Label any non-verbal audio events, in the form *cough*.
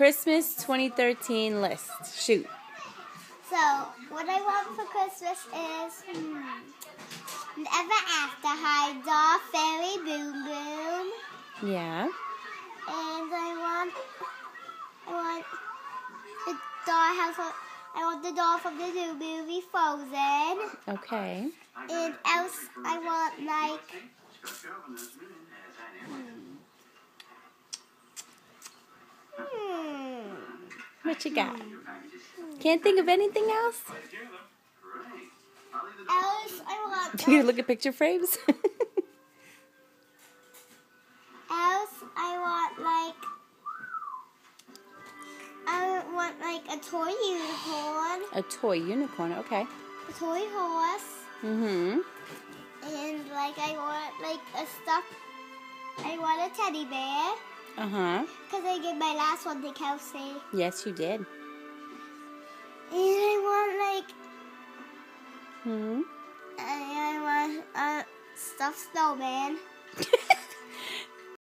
Christmas 2013 list. Shoot. So, what I want for Christmas is hmm, Ever After High Doll Fairy Boom Boom. Yeah. And I want, I want the doll house. I want the doll from the new movie Frozen. Okay. And else I want like. Hmm. What you got? Can't think of anything else? Else I want. *laughs* Do you look at picture frames? *laughs* Else I want like. I want like a toy unicorn, A toy unicorn. Okay. a toy horse, Mm-hmm. and like I want like a stuffed. I want a teddy bear Uh-huh. because I gave my last one to Kelsey. Yes, you did. And I want like Hmm. I, I want a stuffed snowman. *laughs*